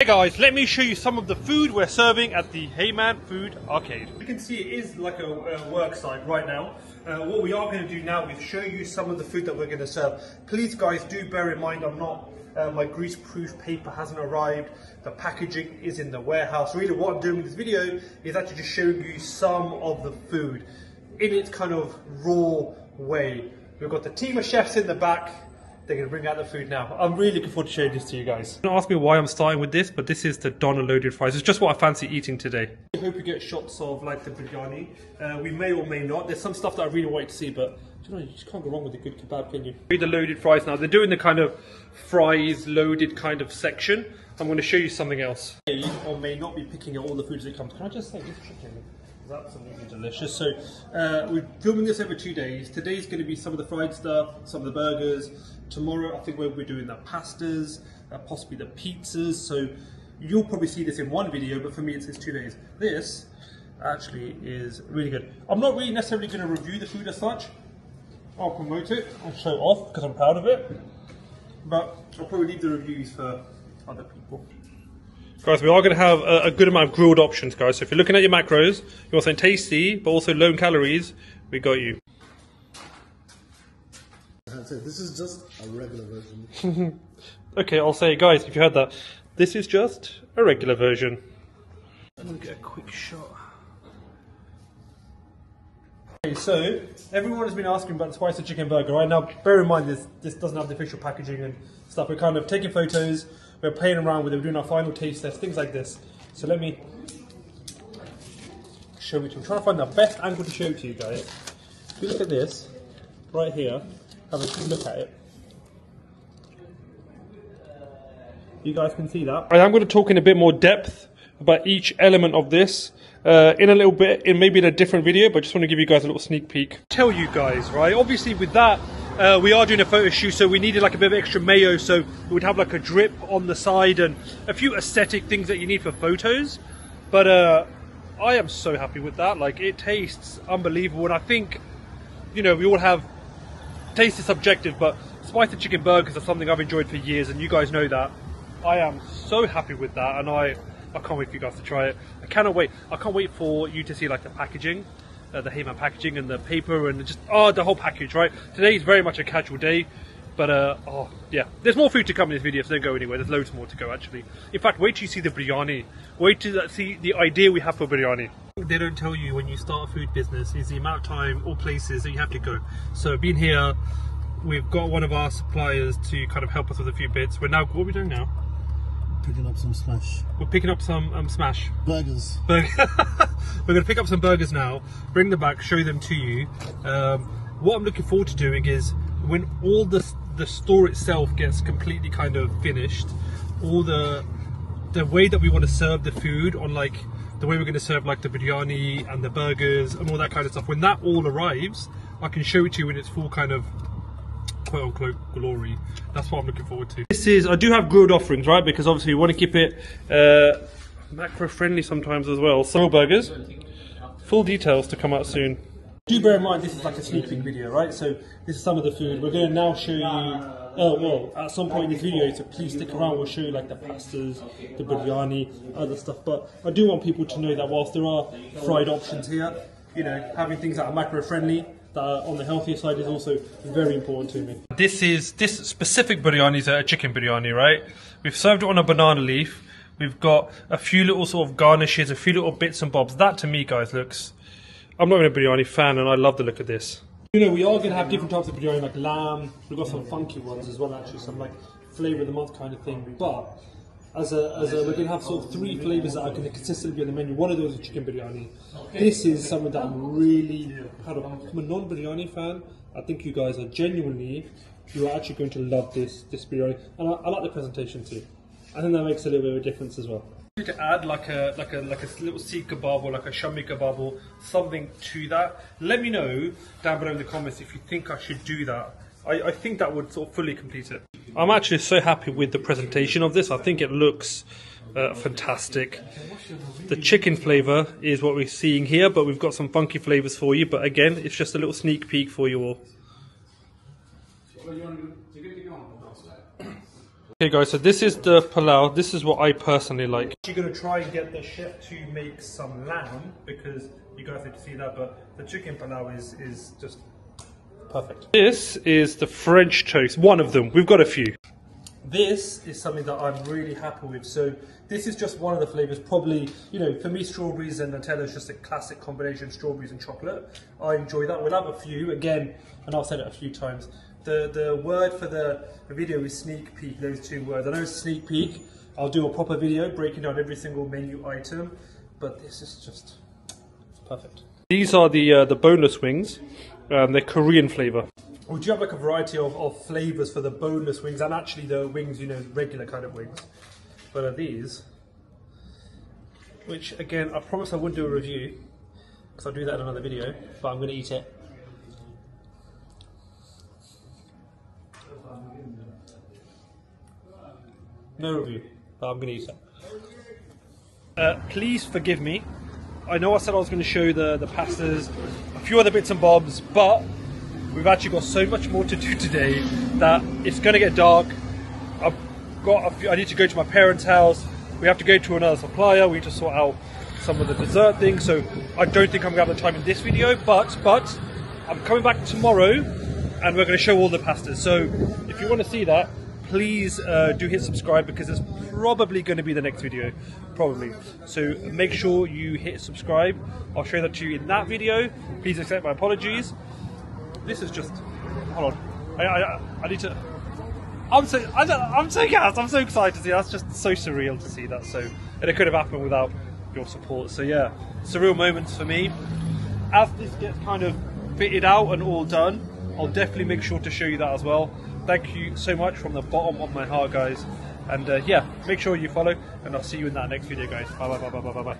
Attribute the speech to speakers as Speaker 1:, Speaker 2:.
Speaker 1: Hey guys, let me show you some of the food we're serving at the Heyman Food Arcade. You can see it is like a, a work site right now. Uh, what we are going to do now is show you some of the food that we're going to serve. Please guys do bear in mind I'm not, uh, my grease proof paper hasn't arrived, the packaging is in the warehouse. Really what I'm doing with this video is actually just showing you some of the food in its kind of raw way. We've got the team of chefs in the back, they're going to bring out the food now. I'm really looking forward to showing this to you guys. Don't ask me why I'm starting with this, but this is the Doner loaded fries. It's just what I fancy eating today. I hope you get shots of like the biryani. Uh, we may or may not. There's some stuff that I really wanted to see, but you know, you just can't go wrong with a good kebab, can you? The loaded fries now. They're doing the kind of fries loaded kind of section. I'm going to show you something else. May or may not be picking out all the foods that come. Can I just say this chicken? Is absolutely delicious. So uh, we're filming this over two days. Today's going to be some of the fried stuff, some of the burgers. Tomorrow I think we'll be doing the pastas, uh, possibly the pizzas. So you'll probably see this in one video, but for me it's, it's two days. This actually is really good. I'm not really necessarily going to review the food as such. I'll promote it, I'll show off because I'm proud of it. But I'll probably leave the reviews for other people. Guys, we are going to have a, a, good amount of grilled options, guys. So if you're looking at your macros, you want something tasty, but also low in calories, we got you.
Speaker 2: This is just a regular version.
Speaker 1: okay, I'll say, guys, if you heard that, this is just a regular version. I'm going to get a quick shot. Okay, so everyone has been asking about the spicy chicken burger. Right now, bear in mind this this doesn't have the official packaging and stuff. We're kind of taking photos, we're playing around with it, we're doing our final taste test, things like this. So let me show it to you. I'm trying to find the best angle to show it to you guys. If you look at this, right here, have a good look at it. You guys can see that. I am going to talk in a bit more depth about each element of this uh, in a little bit, in maybe in a different video, but just want to give you guys a little sneak peek. Tell you guys, right? Obviously, with that, uh, we are doing a photo shoot, so we needed like a bit of extra mayo, so we would have like a drip on the side and a few aesthetic things that you need for photos. But uh, I am so happy with that. Like, it tastes unbelievable, and I think, you know, we all have taste is subjective, but spicy chicken burgers are something I've enjoyed for years, and you guys know that. I am so happy with that, and I I can't wait for you guys to try it. I cannot wait. I can't wait for you to see like the packaging, uh, the Heyman packaging and the paper and just oh the whole package. Right. Today is very much a casual day, but uh, oh yeah, there's more food to come in this video. So don't go anywhere. There's loads more to go actually. In fact, wait till you see the biryani. Wait till see the idea we have for biryani. They don't tell you when you start a food business is the amount of time or places that you have to go. So being here, we've got one of our suppliers to kind of help us with a few bits. We're now what are we doing now?
Speaker 2: Picking up some smash.
Speaker 1: We're picking up some um, smash.
Speaker 2: Burgers.
Speaker 1: We're going to pick up some burgers now, bring them back, show them to you. Um, what I'm looking forward to doing is when all the the store itself gets completely kind of finished, all the the way that we want to serve the food on like the way we're going to serve like the biryani and the burgers and all that kind of stuff. When that all arrives, I can show it to you in its full kind of quote unquote glory. That's what I'm looking forward to. This is, I do have grilled offerings, right? Because obviously we want to keep it uh, macro friendly sometimes as well. So burgers, full details to come out soon. Do bear in mind this is like a peek video, right? So this is some of the food. We're going to now show you. Oh well, at some point in this video, so please stick around. We'll show you like the pastas, the biryani, other stuff. But I do want people to know that whilst there are fried options here, you know, having things that are macro friendly, that are on the healthier side is also very important to me. This is this specific biryani is a chicken biryani, right? We've served it on a banana leaf. We've got a few little sort of garnishes, a few little bits and bobs. That to me, guys, looks. I'm not even a biryani fan, and I love the look of this. You know, we are going to have different types of biryani, like lamb. We've got some funky ones as well, actually, some like flavour of the month kind of thing. But as a, as a, we're going to have sort of three flavors that are going to consistently be on the menu. One of those is chicken biryani. This is something that I'm really proud of. I'm a non-biryani fan. I think you guys are genuinely, you are actually going to love this this biryani, and I, I like the presentation too. I think that makes a little bit of a difference as well. To add like a like a like a little seekh kebab or like a shami kebab or something to that, let me know down below in the comments if you think I should do that. I, I think that would sort of fully complete it. I'm actually so happy with the presentation of this. I think it looks uh, fantastic. The chicken flavour is what we're seeing here, but we've got some funky flavours for you. But again, it's just a little sneak peek for you all. Okay guys, so this is the palau. This is what I personally like. You're gonna try and get the chef to make some lamb because you guys need to see that, but the chicken palau is, is just perfect. This is the French toast, one of them. We've got a few. This is something that I'm really happy with. So this is just one of the flavors. Probably, you know, for me, strawberries and Nutella is just a classic combination, strawberries and chocolate. I enjoy that. We'll have a few again, and I've said it a few times. The the word for the video is sneak peek. Those two words. I know it's sneak peek. I'll do a proper video breaking down every single menu item, but this is just perfect. These are the uh, the boneless wings. Um, they're Korean flavor. We do have like a variety of, of flavors for the boneless wings and actually the wings, you know, regular kind of wings. But are these, which again, I promise I wouldn't do a review because I'll do that in another video, but I'm going to eat it. No review, but I'm going to eat it. Uh, please forgive me. I know I said I was going to show the, the pastas, few other bits and bobs, but we've actually got so much more to do today that it's going to get dark. I've got few, I need to go to my parents' house. We have to go to another supplier. We need to sort out some of the dessert things. So I don't think I'm going to have the time in this video, but but I'm coming back tomorrow and we're going to show all the pastas. So if you want to see that, please uh, do hit subscribe because it's probably going to be the next video probably. So make sure you hit subscribe. I'll show that to you in that video. Please accept my apologies. This is just hold on. I i, I need to i'm so I i'm so gassed. I'm so excited to see that's just so surreal to see that. So and it could have happened without your support. So yeah surreal moments for me. As this gets kind of fitted out and all done i'll definitely make sure to show you that as well thank you so much from the bottom of my heart, guys. And uh, yeah, make sure you follow, and I'll see you in that next video, guys. Bye bye bye bye bye bye.